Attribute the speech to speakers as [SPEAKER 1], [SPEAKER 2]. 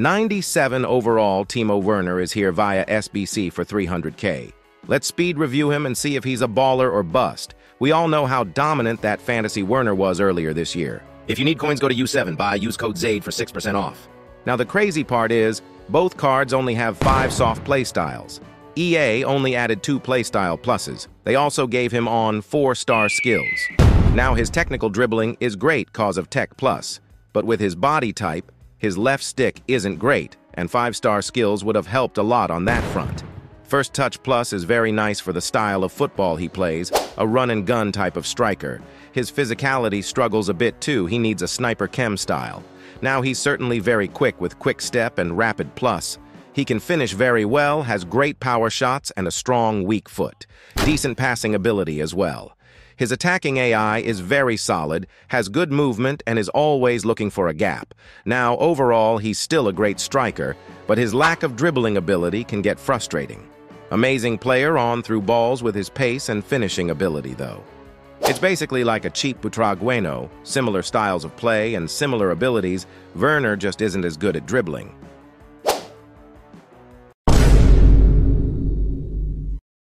[SPEAKER 1] 97 overall Timo Werner is here via SBC for 300k. Let's speed review him and see if he's a baller or bust. We all know how dominant that fantasy Werner was earlier this year.
[SPEAKER 2] If you need coins, go to U7Buy, use code ZADE for 6% off.
[SPEAKER 1] Now the crazy part is, both cards only have five soft playstyles. EA only added two playstyle pluses. They also gave him on four-star skills. Now his technical dribbling is great cause of Tech Plus, but with his body type, his left stick isn't great, and five-star skills would have helped a lot on that front. First Touch Plus is very nice for the style of football he plays, a run-and-gun type of striker. His physicality struggles a bit too, he needs a sniper chem style. Now he's certainly very quick with quick step and rapid plus. He can finish very well, has great power shots, and a strong, weak foot. Decent passing ability as well. His attacking AI is very solid, has good movement, and is always looking for a gap. Now, overall, he's still a great striker, but his lack of dribbling ability can get frustrating. Amazing player on through balls with his pace and finishing ability, though. It's basically like a cheap Butragueno, similar styles of play and similar abilities, Werner just isn't as good at dribbling.